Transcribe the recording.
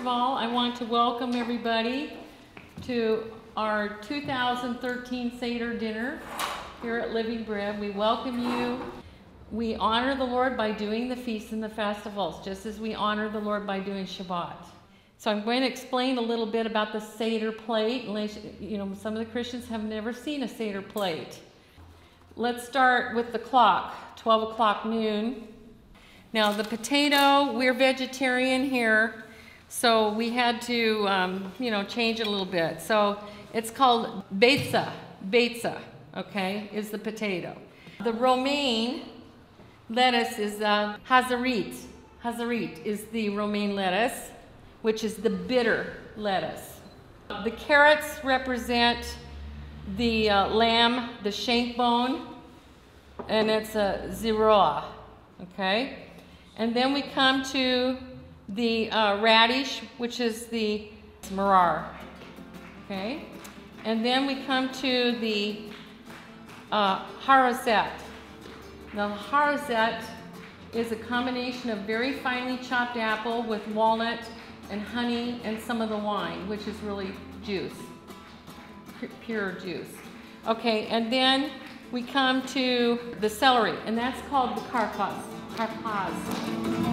of all, I want to welcome everybody to our 2013 Seder dinner here at Living Bread. We welcome you. We honor the Lord by doing the feasts and the festivals, just as we honor the Lord by doing Shabbat. So I'm going to explain a little bit about the Seder plate. You know, some of the Christians have never seen a Seder plate. Let's start with the clock, 12 o'clock noon. Now the potato, we're vegetarian here, so we had to, um, you know, change it a little bit. So it's called beitzah, beitzah, okay, is the potato. The romaine lettuce is uh, chazeret. Chazeret is the romaine lettuce, which is the bitter lettuce. The carrots represent the uh, lamb, the shank bone, and it's a zeroa, okay? And then we come to the uh, radish, which is the maror. Okay? And then we come to the uh, charoset. The charoset is a combination of very finely chopped apple with walnut and honey and some of the wine, which is really juice, pure juice. Okay, and then we come to the celery, and that's called the karpas. Karpaz.